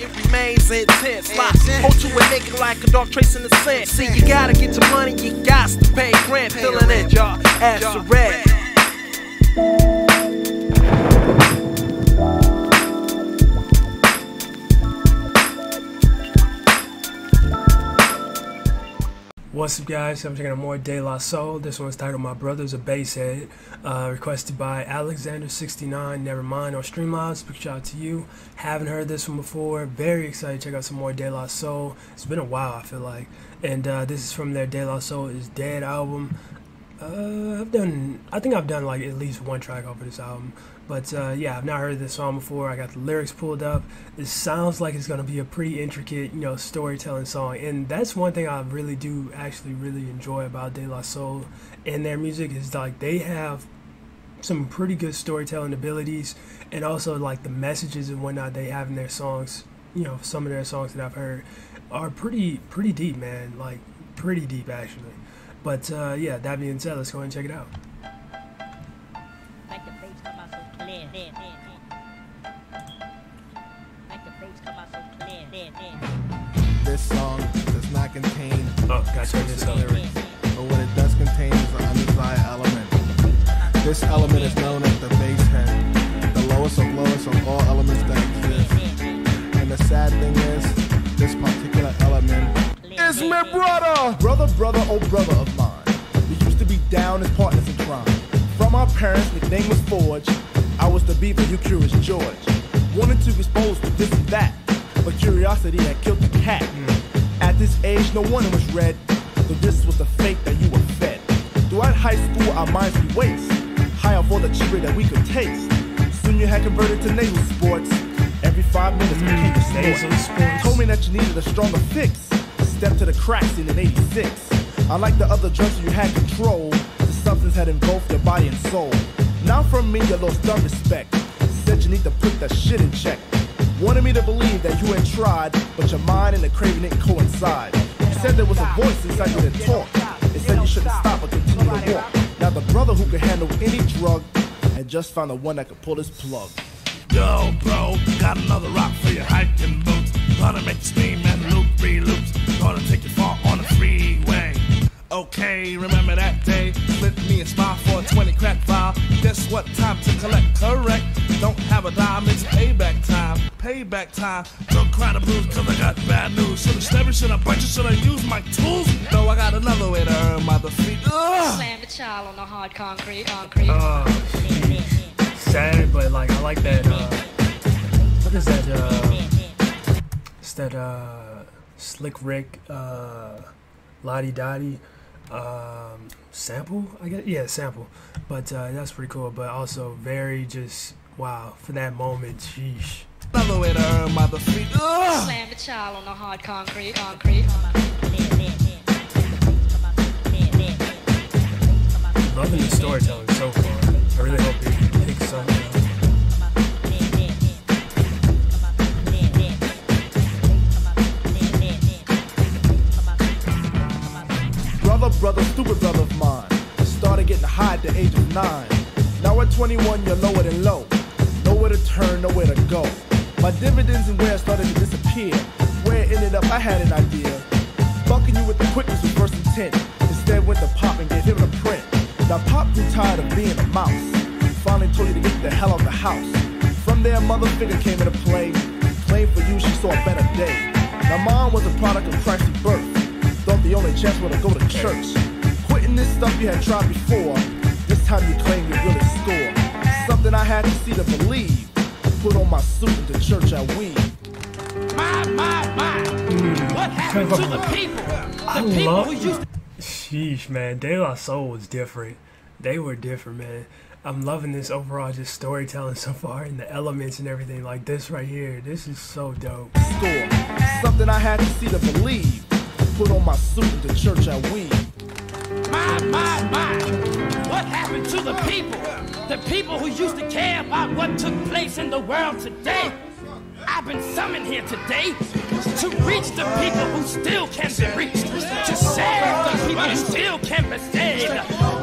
it remains intense. Like, hold to a nigga like a dog tracing the scent. See, you gotta get your money, you got to pay rent. Filling it, y'all, as a red. What's up, guys? I'm checking out more De La Soul. This one's titled "My Brother's a Basehead," uh, requested by Alexander69. Never mind on Streamlabs. Big shout out to you. Haven't heard this one before. Very excited to check out some more De La Soul. It's been a while, I feel like. And uh, this is from their De La Soul is Dead album. Uh, I've done, I think I've done like at least one track off of this album. But uh, yeah, I've not heard this song before. I got the lyrics pulled up. It sounds like it's gonna be a pretty intricate, you know, storytelling song, and that's one thing I really do actually really enjoy about De La Soul and their music is like they have some pretty good storytelling abilities, and also like the messages and whatnot they have in their songs. You know, some of their songs that I've heard are pretty pretty deep, man. Like pretty deep actually. But uh, yeah, that being said, let's go ahead and check it out. Song does not contain Oh, gotta turn this up. lyrics, but what it does contain is an undesired element. This element is known as the bass head, the lowest of lowest of all elements that exist. And the sad thing is, this particular element is my brother! Brother, brother, oh brother of mine. We used to be down as partners in crime. From our parents, nickname was Forge. I was the beaver, you curious George. Wanted to expose to this and that, but curiosity had killed the cat. At this age, no wonder was read, though this was the fate that you were fed. Throughout high school, our minds we waste, high off all the cherry that we could taste. Soon you had converted to naval sports. Every five minutes became a Nasal mm, sport. Told me that you needed a stronger fix. Step to the cracks in 86. Unlike the other drugs you had control, the substance had engulfed your body and soul. Now from me, you lost some respect. Said you need to put that shit in check. Wanted me to believe that you had tried, but your mind and the craving didn't coincide. You said there was a voice inside you that talked. It said you shouldn't stop but continue to walk. Now the brother who could handle any drug had just found the one that could pull his plug. Yo, bro, got another rock for your hiking boots. Gonna make you scream and loop, re-loops. Gonna take you far on the freeway. Okay, remember that day? Split me a smile for a 20 crack vial. Guess what? Time to collect, correct. Don't have a dime, it's payback time. Payback time. Don't cry the blues cause I got bad news. Should I stab you, should I bite you, should I use my tools? No, I got another way to earn my defeat. Ugh! Slam the child on the hard concrete. concrete. Jeez. sad, but like I like that. Uh, what is that? Uh, it's that uh, Slick Rick, uh, Lottie Dottie um, sample. I guess yeah, sample. But uh, that's pretty cool. But also very just wow for that moment. Sheesh. Another way to earn my defeat. Ugh! Slam the child on the hard concrete. concrete. Loving the storytelling so far. I really the age of nine. Now at 21, you're lower than low. Nowhere to turn, nowhere to go. My dividends and where I started to disappear. Where it ended up, I had an idea. Bucking you with the quickness of first intent. Instead went to Pop and gave him a print. Now Pop grew tired of being a mouse. Finally told you to get the hell out the house. From there, mother figure came into play. Claimed for you, she saw a better day. Now mom was a product of Christ's birth. Thought the only chance was to go to church. Quitting this stuff you had tried before. This time you claim you really score. Something I had to see to believe. Put on my suit and to church I weave. My, my, my. What happened to the people? I people love. who used Sheesh, man. De La Soul was different. They were different, man. I'm loving this overall just storytelling so far and the elements and everything like this right here. This is so dope. Score. Something I had to see to believe. Put on my suit and to church I weave. My, my, my. What happened to the people? The people who used to care about what took place in the world today? I've been summoned here today to reach the people who still can be reached, to save the people who still can be saved.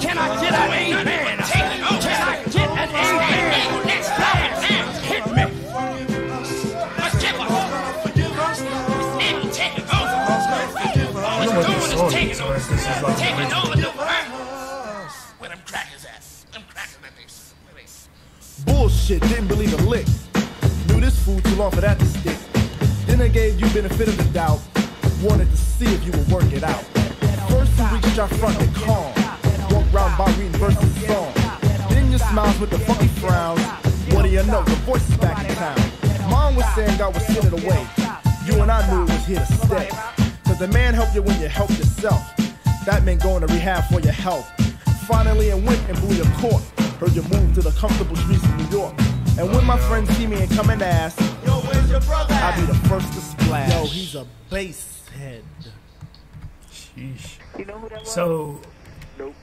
Can I get an amen? Can I get an amen? Let's Hit me. Forgive us. Forgive us. Taking over. All it's doing taking over. Taking over. Bullshit, didn't believe a lick. Knew this fool too long for that to stick. Then I gave you benefit of the doubt. Wanted to see if you would work it out. First you reached out front and calm. Walk round by reading verses song. Then your smiles with the funky frowns. What do you know? The voice is back in town. Mom was saying God was sending away. You and I knew it was here to stay. Cause the man helped you when you helped yourself. That meant going to rehab for your health. Finally, it went and blew your court. Heard you moved to the comfortable streets of New York. And when my friends see me and come and ask, Yo, where's your brother? I'll be the first to splash. Yo, he's a basehead. Sheesh. You know who that was? So, Nope.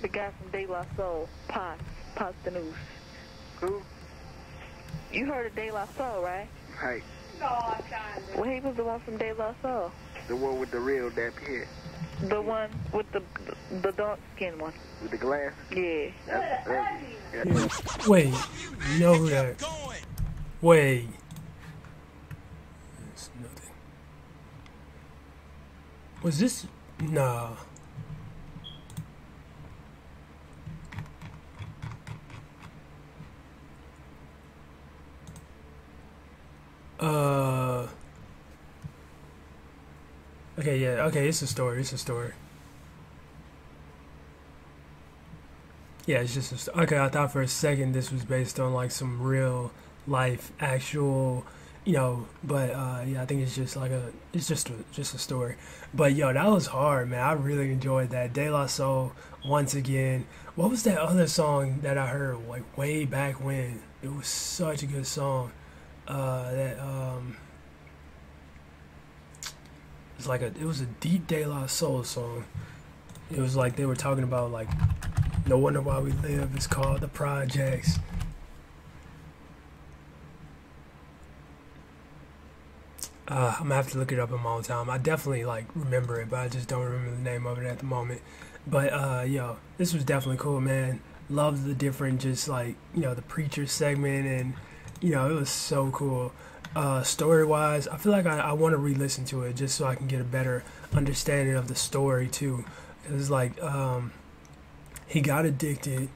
The guy from De La Soul, Potts, Potts the News. Who? You heard of De La Soul, right? Hey, Well, he was the one from De La Soul. the one with the real nappy hair, The one with the the dark skin one. with the glass. Yeah. That's, that's, yeah. wait, you know who that? Wait. It's nothing. Was this? Nah. Uh. Okay, yeah, okay, it's a story, it's a story. Yeah, it's just a okay. I thought for a second this was based on like some real life, actual, you know. But uh, yeah, I think it's just like a, it's just a, just a story. But yo, that was hard, man. I really enjoyed that. De La Soul once again. What was that other song that I heard like way back when? It was such a good song. Uh, that um, it's like a, it was a deep De La Soul song. It was like they were talking about like no Wonder Why We Live It's called The Projects. Uh, I'm gonna have to look it up in my own time. I definitely like remember it, but I just don't remember the name of it at the moment. But uh, yo, this was definitely cool, man. Loved the different, just like you know, the preacher segment, and you know, it was so cool. Uh, story wise, I feel like I, I want to re-listen to it just so I can get a better understanding of the story too. It was like um, he got addicted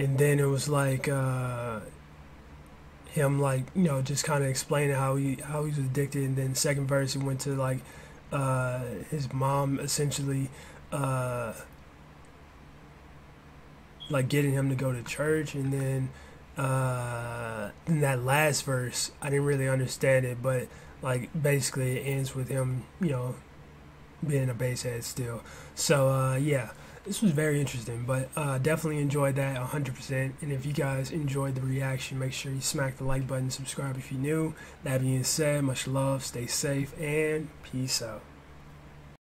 and then it was like uh him like you know just kind of explaining how he how he was addicted and then second verse it went to like uh his mom essentially uh like getting him to go to church and then uh in that last verse I didn't really understand it but like basically it ends with him you know being a basehead still so uh yeah this was very interesting, but uh, definitely enjoyed that 100%. And if you guys enjoyed the reaction, make sure you smack the like button, subscribe if you're new. That being said, much love, stay safe, and peace out.